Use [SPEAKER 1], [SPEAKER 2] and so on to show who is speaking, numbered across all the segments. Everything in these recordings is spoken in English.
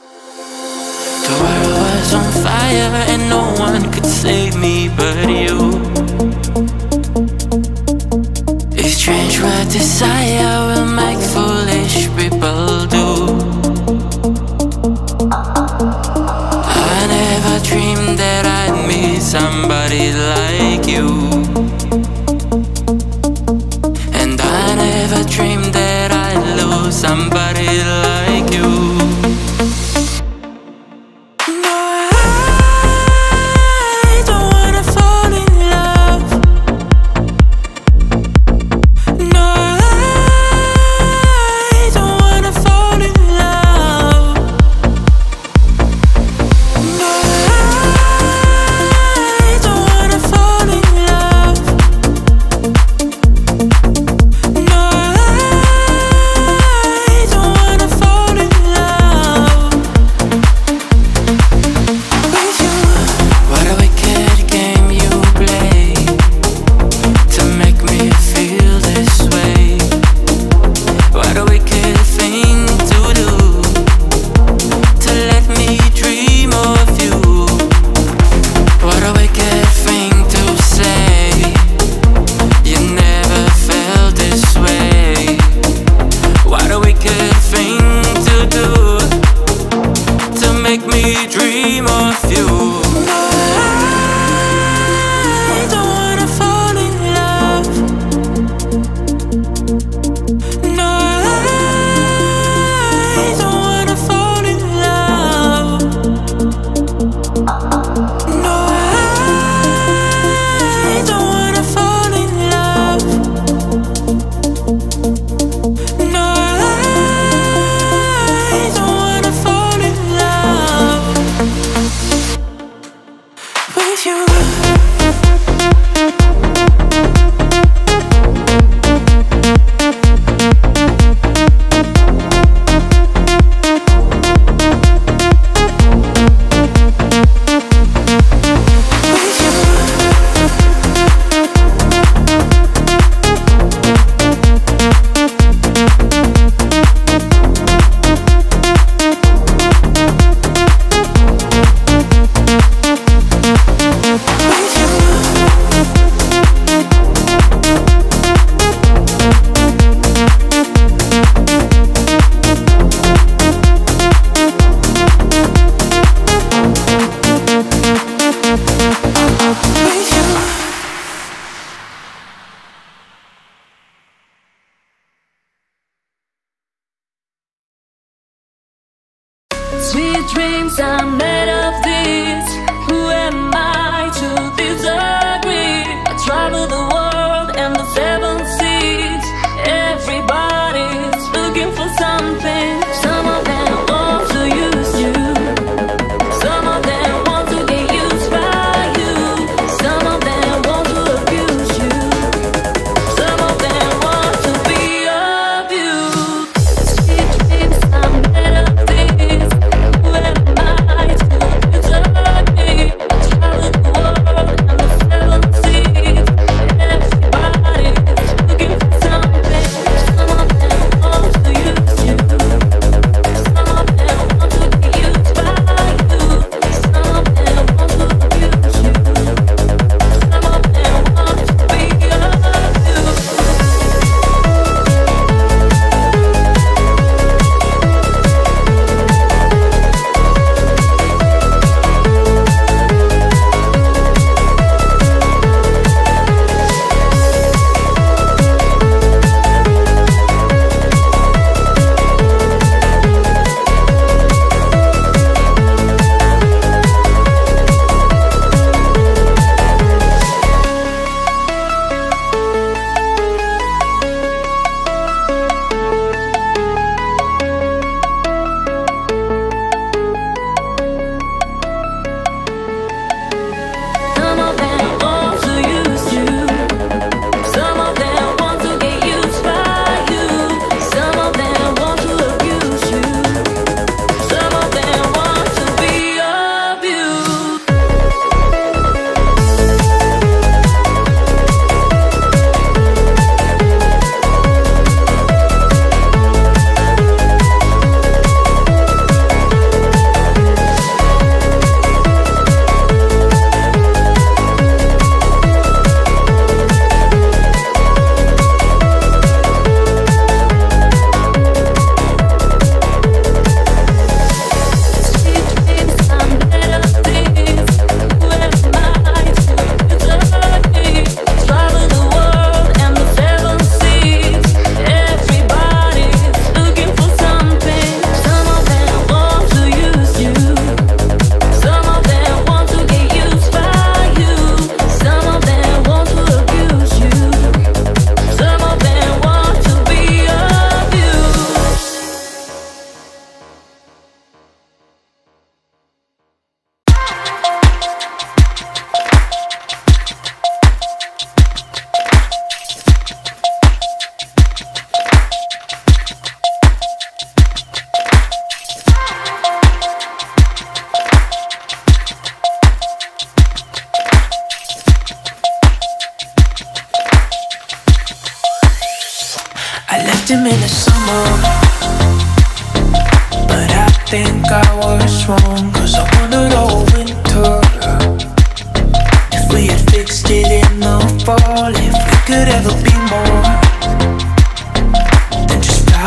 [SPEAKER 1] The world was on fire and no one could save me but you. It's strange what desire will make foolish people do. I never dreamed that I'd meet somebody like you. And I never dreamed that I'd lose somebody like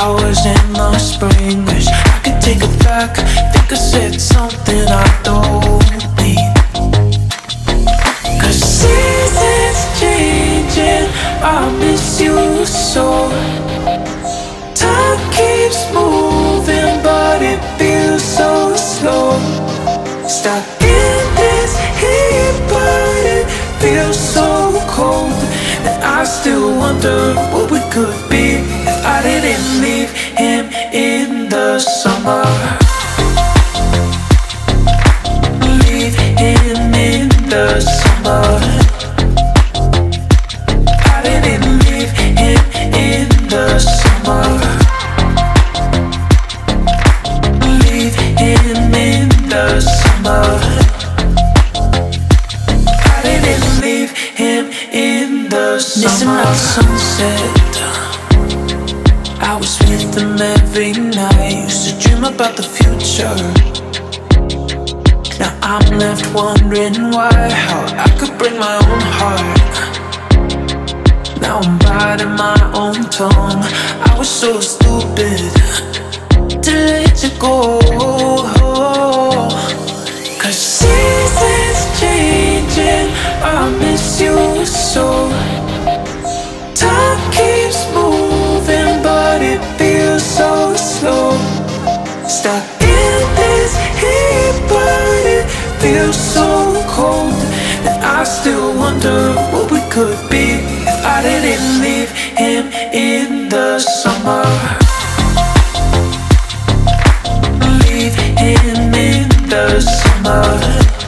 [SPEAKER 2] flowers in the spring Wish I could take it back Think I said something I don't need Cause seasons changing I miss you so. Time keeps moving But it feels so slow. Stuck in this heat But it feels so cold. And I still wonder what we just Now I'm left wondering why How I could break my own heart. Now I'm biting my own tongue I was so stupid To let you go. Cause seasons changing. I miss you so. cold That I still wonder what we could be If I didn't leave him in the summer. Leave him in the summer.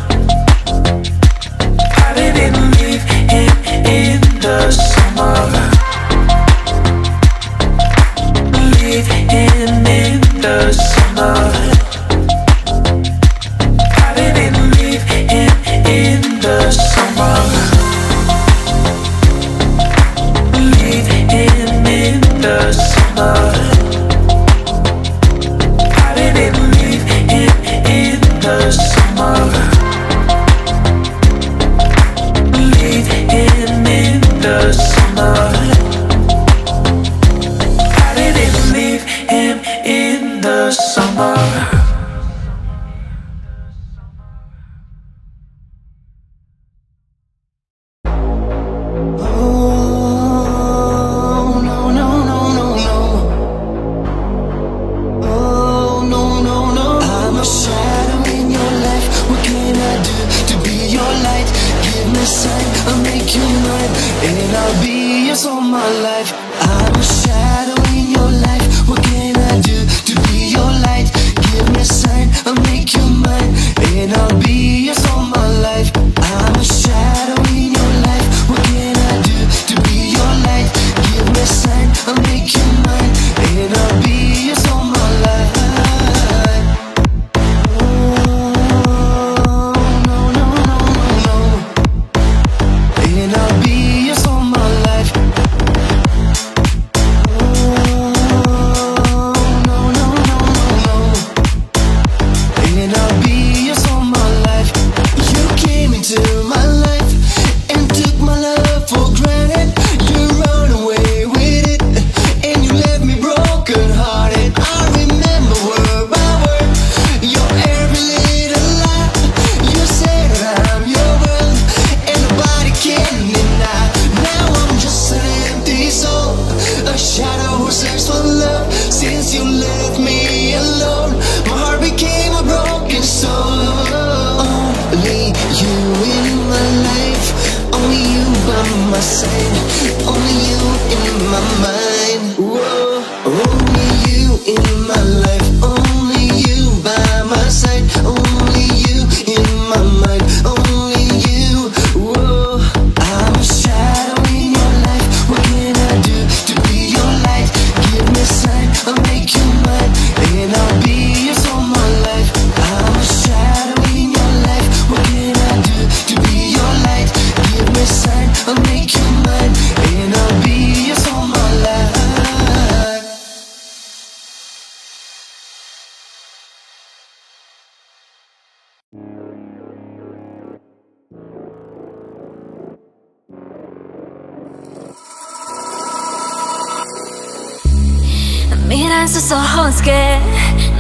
[SPEAKER 3] Mira en sus ojos que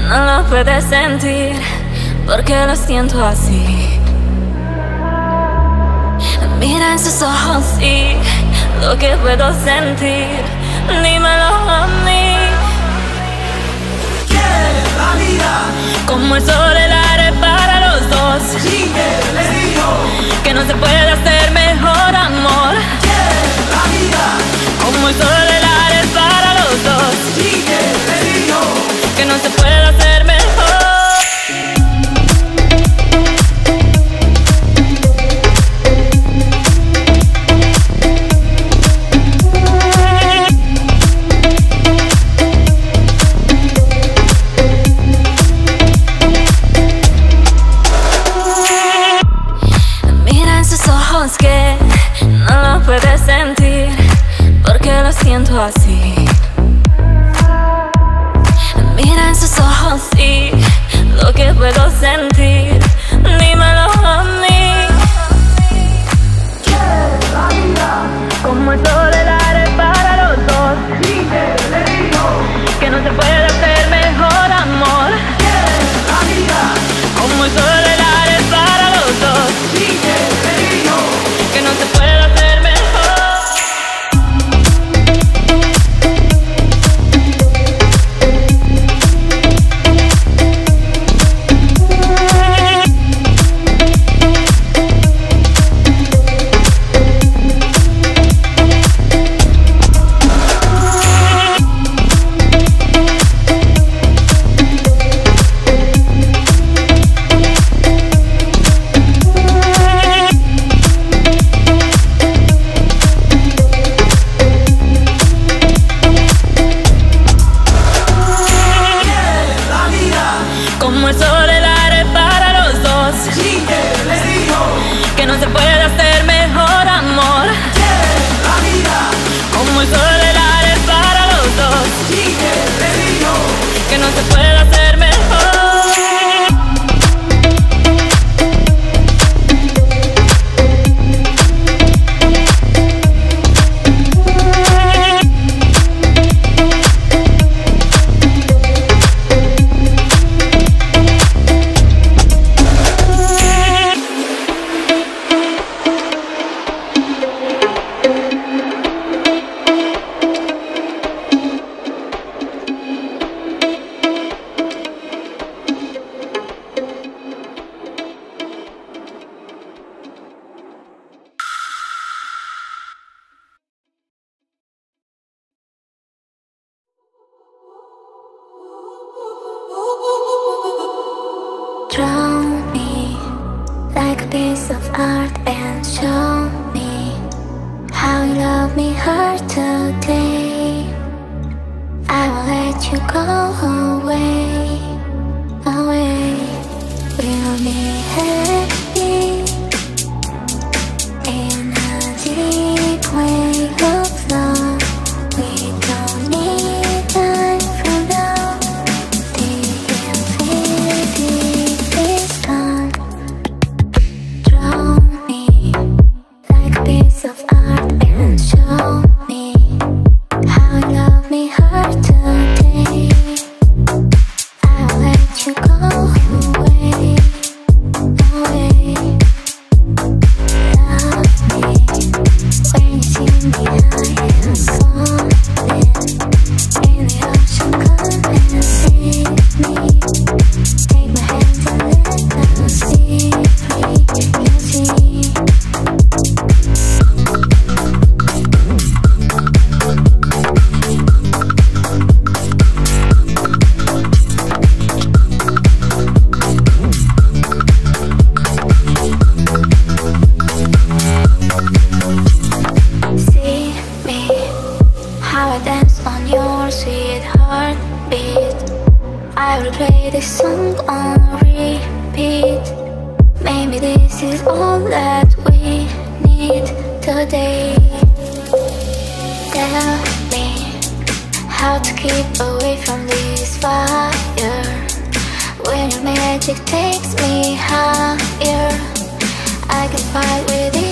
[SPEAKER 3] no lo puedes sentir, porque lo siento así. Mira en sus ojos y lo que puedo sentir, dímelo a mí.
[SPEAKER 4] La vida,
[SPEAKER 3] Como el sol el aire para los dos,
[SPEAKER 4] sigue, le digo,
[SPEAKER 3] que no se puede hacer mejor amor.
[SPEAKER 4] la
[SPEAKER 3] siento así. Mira en sus ojos y lo que puedo sentir, Como el sol el aire para los dos,
[SPEAKER 4] sigue, le digo,
[SPEAKER 3] que no se puede hacer mejor amor.
[SPEAKER 4] la vida,
[SPEAKER 3] Como el sol el aire para los dos,
[SPEAKER 4] sigue, le digo.
[SPEAKER 3] que no se puede hacer
[SPEAKER 5] piece of art and show me how you love me hard today. I will let you go away, away. We'll be happy magic takes me higher, I can fight with it.